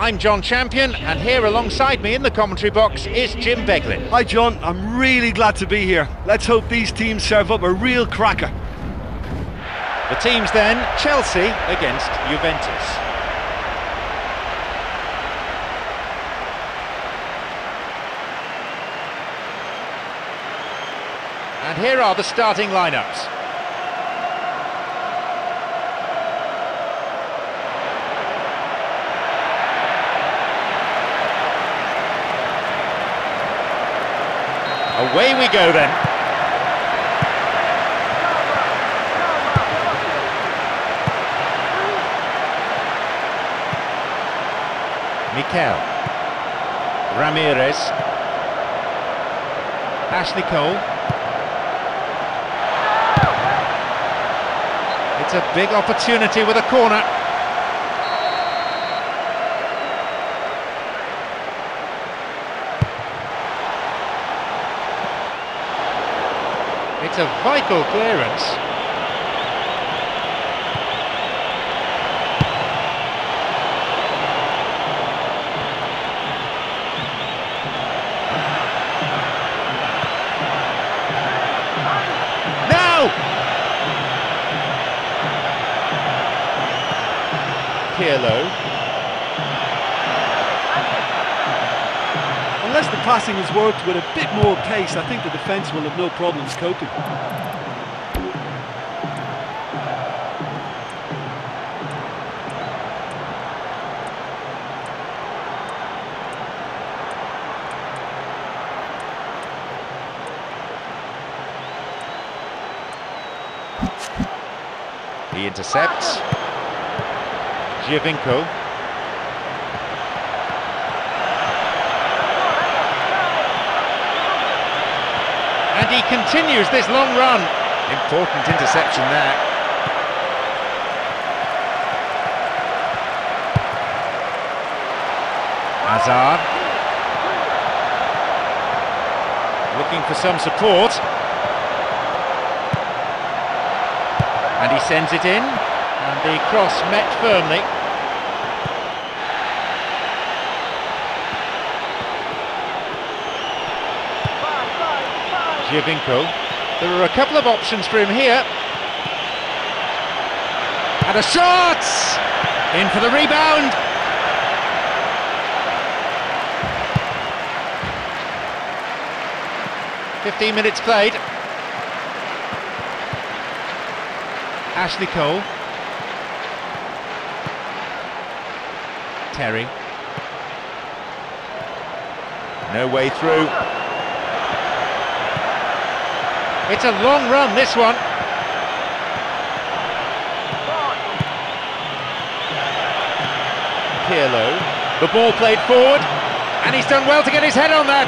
I'm Jon Champion, and here alongside me in the commentary box is Jim Beglin. Hi, John. I'm really glad to be here. Let's hope these teams serve up a real cracker. The teams then Chelsea against Juventus. And here are the starting lineups. Away we go then. Mikel. Ramires. Ashley Cole. It's a big opportunity with a corner. It's a vital clearance. Unless the passing has worked with a bit more pace, I think the defence will have no problems coping. He intercepts. Giovinco. He continues this long run. Important interception there. Hazard. Looking for some support. And he sends it in. And the cross met firmly. Giovinco. There are a couple of options for him here. And a shot! In for the rebound. Fifteen minutes played. Ashley Cole. Terry. No way through. It's a long run, this one. Pirlo. The ball played forward, and he's done well to get his head on that.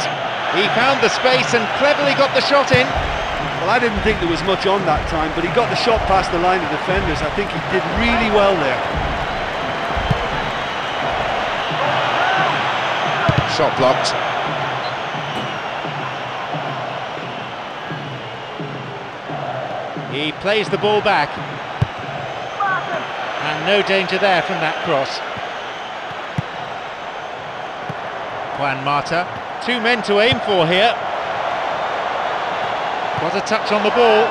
He found the space and cleverly got the shot in. Well, I didn't think there was much on that time, but he got the shot past the line of defenders. I think he did really well there. Shot blocked. He plays the ball back. And no danger there from that cross. Juan Mata. Two men to aim for here. What a touch on the ball.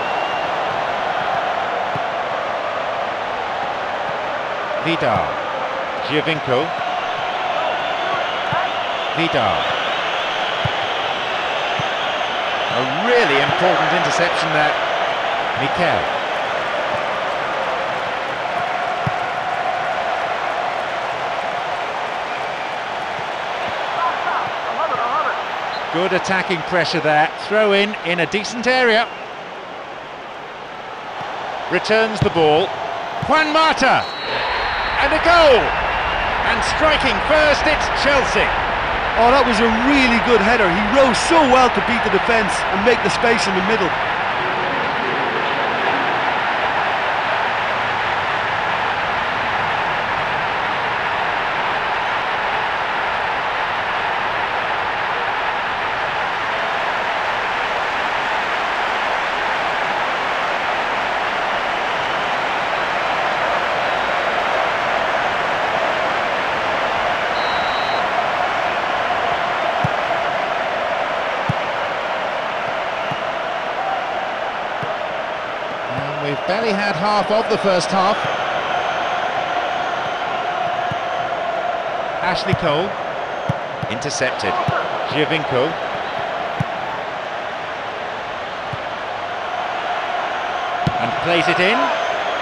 Vidal. Giovinco. Vidal. A really important interception there. Mikel. Good attacking pressure there. Throw in in a decent area. Returns the ball. Juan Mata. And a goal. And striking first, it's Chelsea. Oh, that was a really good header. He rose so well to beat the defence and make the space in the middle. We've barely had half of the first half. Ashley Cole. Intercepted. Giovinco. And plays it in.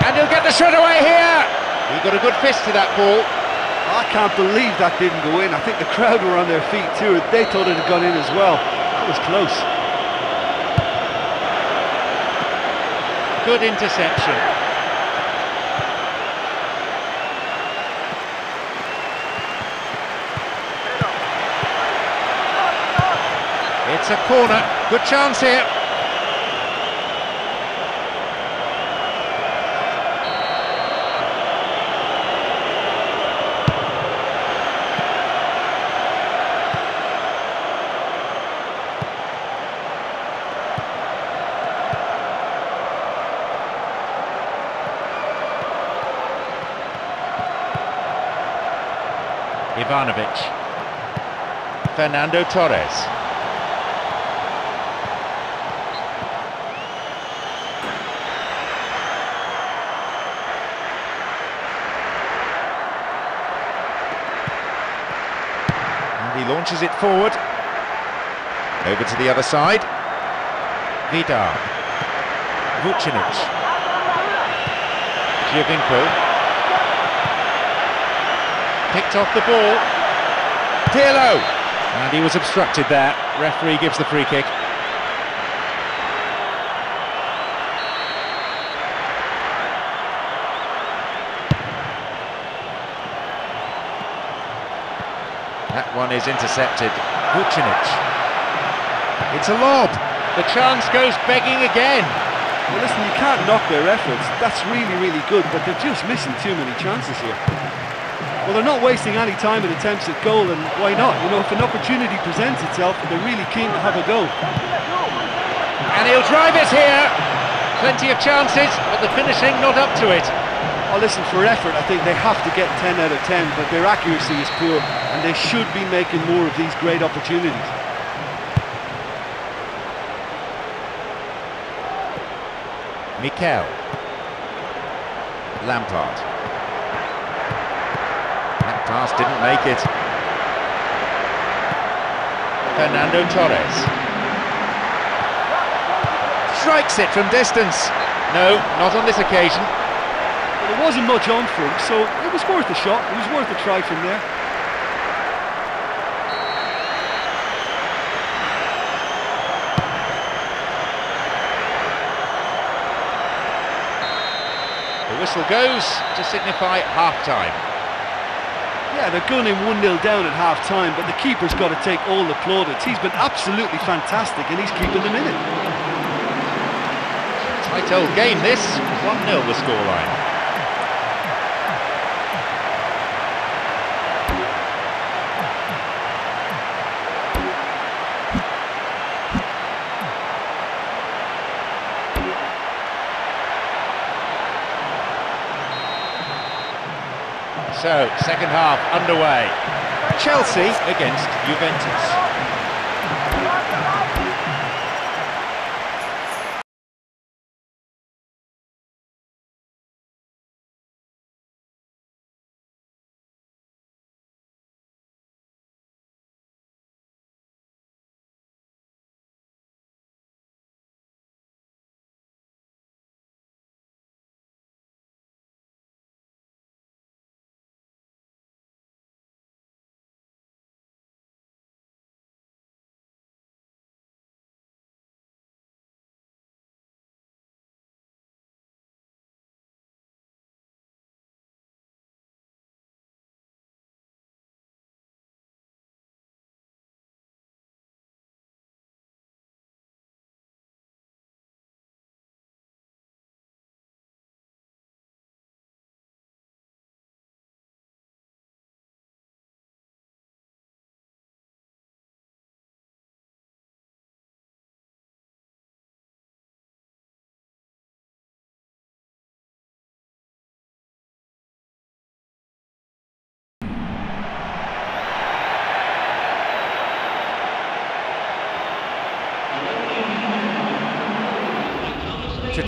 And he'll get the shot away here! He got a good fist to that ball. I can't believe that didn't go in. I think the crowd were on their feet too. They thought it had gone in as well. It was close. Good interception. It's a corner. Good chance here. Fernando Torres. And he launches it forward. Over to the other side. Vidal. Vucinic. Giovinco picked off the ball. Pirlo! And he was obstructed there. Referee gives the free kick. That one is intercepted. Vucinic. It's a lob. The chance goes begging again. Well, listen, you can't knock their efforts. That's really, really good, but they're just missing too many chances here. Well, they're not wasting any time in attempts at goal, and why not? You know, if an opportunity presents itself, they're really keen to have a go. And he'll drive it here. Plenty of chances, but the finishing not up to it. Oh, listen, for effort, I think they have to get 10 out of 10, but their accuracy is poor, and they should be making more of these great opportunities. Mikel. Lampard. That pass didn't make it. Fernando Torres. Strikes it from distance. No, not on this occasion. Well, there wasn't much on for him, so it was worth a shot. It was worth a try from there. The whistle goes to signify half-time. Yeah, they're gunning 1-0 down at half-time, but the keeper's got to take all the plaudits. He's been absolutely fantastic, and he's keeping them in it. Tight old game this, 1-0 the scoreline. So, second half underway. Chelsea against Juventus.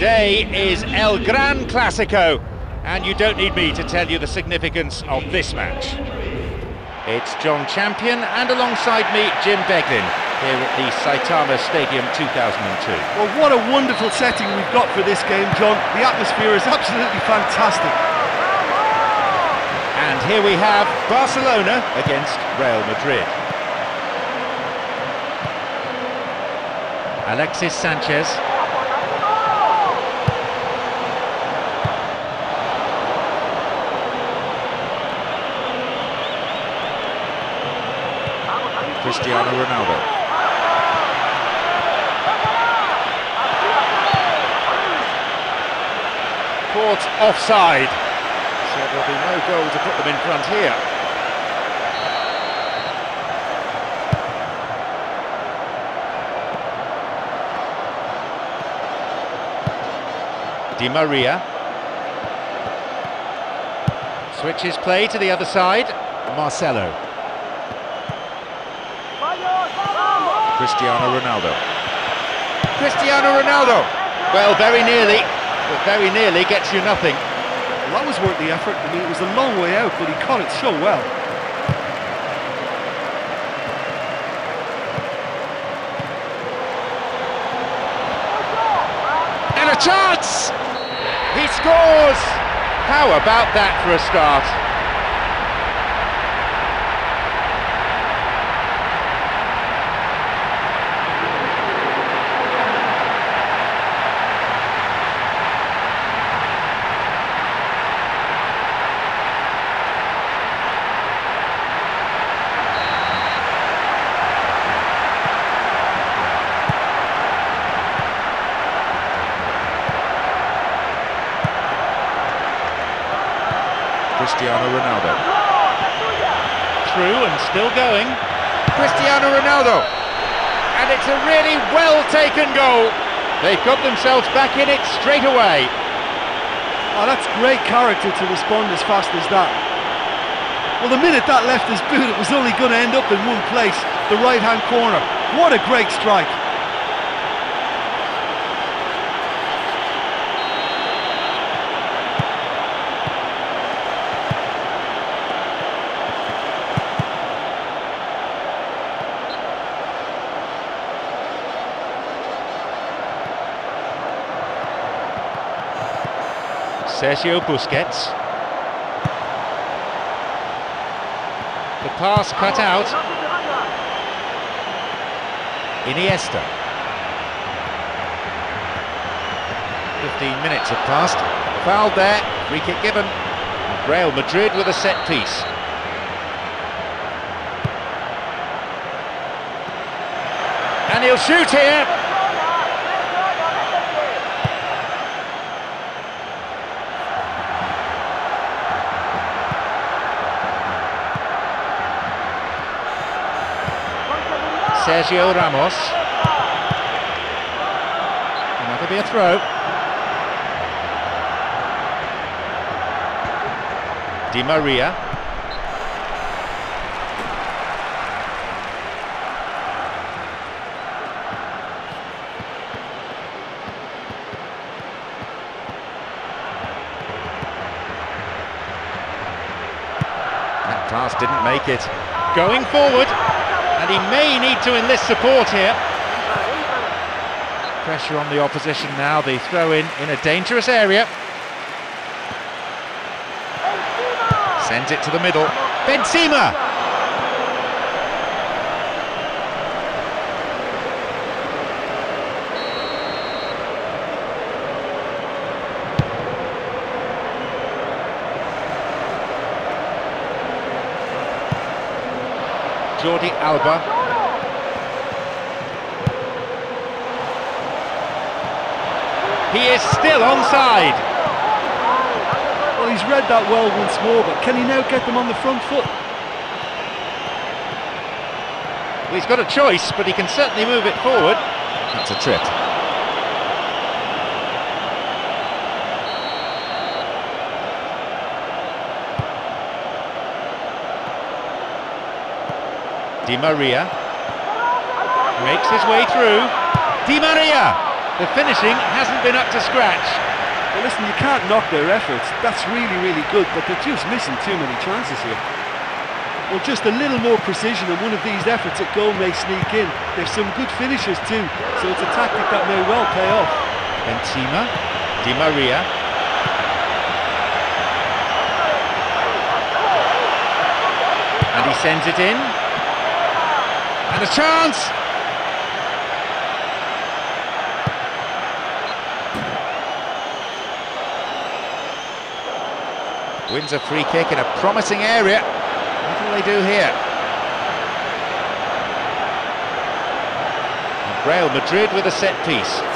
Today is El Gran Clasico, and you don't need me to tell you the significance of this match. It's Jon Champion, and alongside me, Jim Beglin, here at the Saitama Stadium 2002. Well, what a wonderful setting we've got for this game, John. The atmosphere is absolutely fantastic. And here we have Barcelona against Real Madrid. Alexis Sanchez Cristiano Ronaldo. Caught offside. So there'll be no goal to put them in front here. Di Maria. Switches play to the other side. Marcelo. Cristiano Ronaldo. Cristiano Ronaldo! Well, very nearly, but very nearly gets you nothing. Well, that was worth the effort. I mean, it was a long way out, but he caught it so well. And a chance! He scores! How about that for a start? Cristiano Ronaldo. Through and still going. Cristiano Ronaldo. And it's a really well taken goal. They've got themselves back in it straight away. Oh, that's great character to respond as fast as that. Well, the minute that left his boot, it was only going to end up in one place, the right-hand corner. What a great strike. Sergio Busquets. The pass cut out. Iniesta. 15 minutes have passed. Foul there, free kick given. Real Madrid with a set piece. And he'll shoot here. Sergio Ramos. That'll be a throw. Di Maria. That pass didn't make it. Going forward, he may need to enlist support here. Pressure on the opposition now, the throw in in a dangerous area. Sends it to the middle. Benzema! Jordi Alba. He is still onside. Well, he's read that well once more, but can he now get them on the front foot? Well, he's got a choice, but he can certainly move it forward. That's a trip. Di Maria makes his way through. Di Maria! The finishing hasn't been up to scratch. Well, listen, you can't knock their efforts. That's really, really good, but they're just missing too many chances here. Well, just a little more precision and one of these efforts at goal may sneak in. There's some good finishers too, so it's a tactic that may well pay off. Benzema, Di Maria. And he sends it in. And a chance! Wins a free kick in a promising area. What will they do here? Real Madrid with a set piece.